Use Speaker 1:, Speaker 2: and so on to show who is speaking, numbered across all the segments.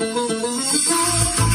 Speaker 1: Kar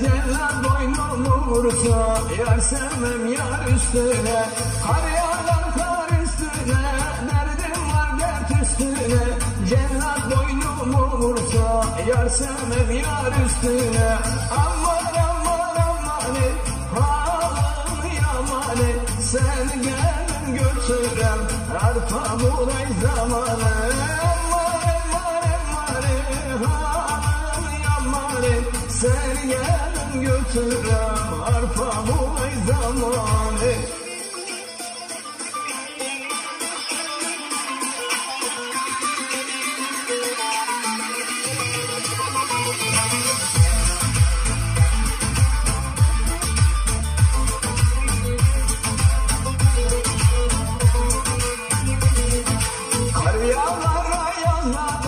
Speaker 1: üstüne. Cellat boynumu vursa, yar sevmem yar üstüne. Kar yağar kar üstüne, derdim var dert üstüne. Cellat boynumu vursa, yar sevmem yar üstüne. Aman aman aman halim yamane, sen gel götürem arpa buğday zamanı. Sen gel götürem arpa buğday zamanı. Kar yağar ayazlanır,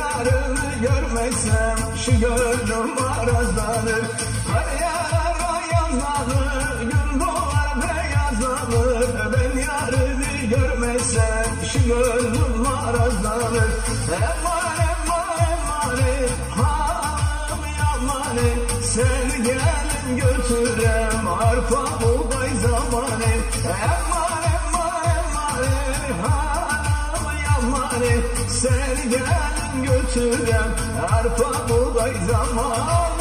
Speaker 1: yarını görmezsem şu gönlüm arazlanır. Kar yağar ayazlanır, gün doğar beyazlanır. Ben yarını görmezsem şu gönlüm arazlanır. Eman eman eman hanım yamanı sen gel götürem arpa buğday zamanı. Eman gel götürem arpa buğday zamanı.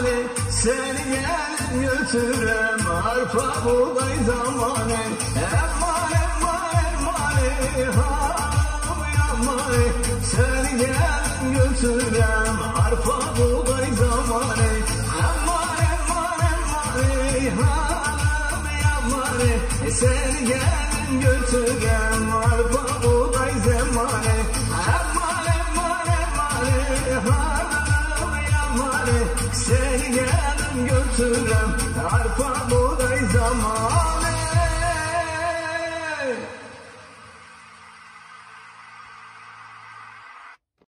Speaker 1: Yamanı Seni gel götürem. Arpa buğday zamanı. Eman eman eman hanım yamanı Seni gel götürem. Arpa buğday zamanı. Eman eman eman hanım yamanı Seni gel götürem. Arpa buğday Seni gel götürem. Arpa buğday zamanı